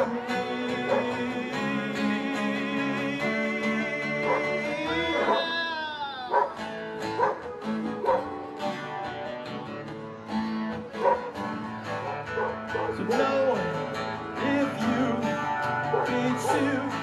So if you need to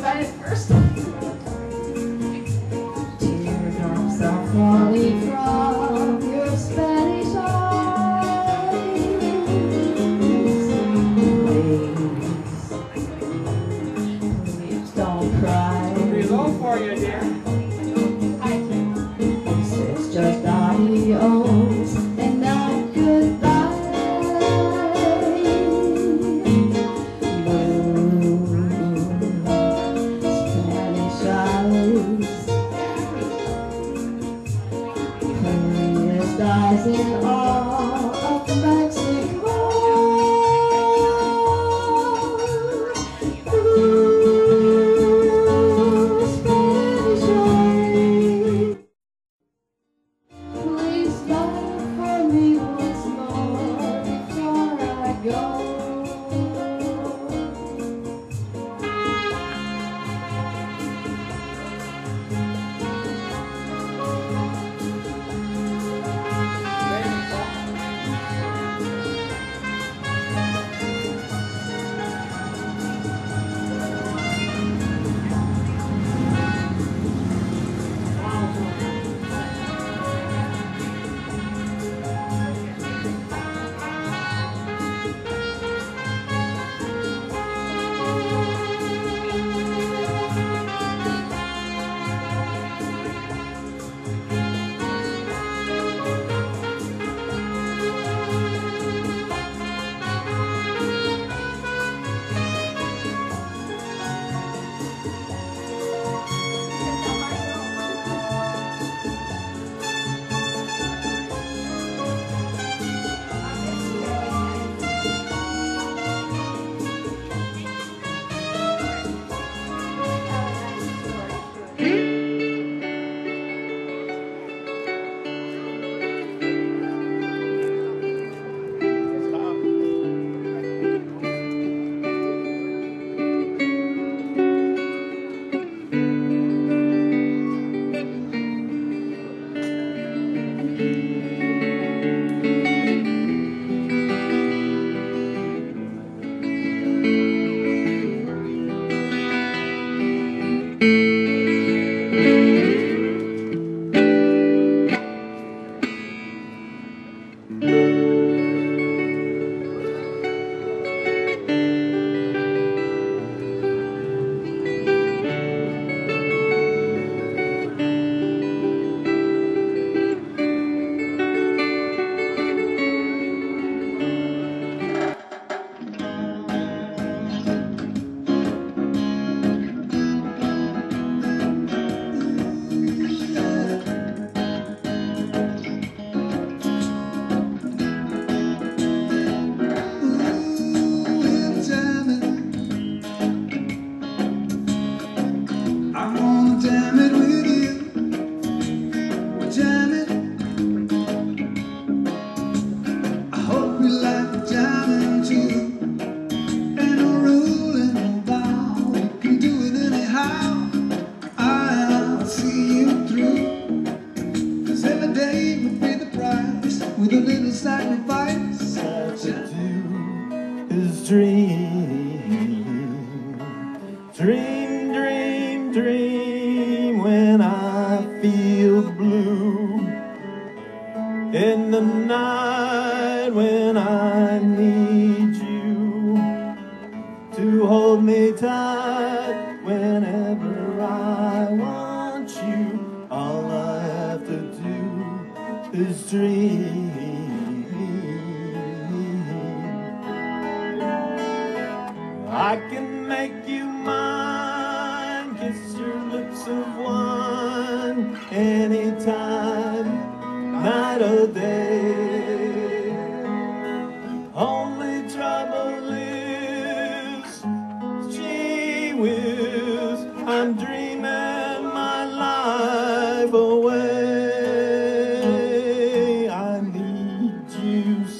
Science first. today would be the price with a little sacrifice. All to do is dream, dream, dream, dream. When I feel blue in the night, when I need you to hold me tight.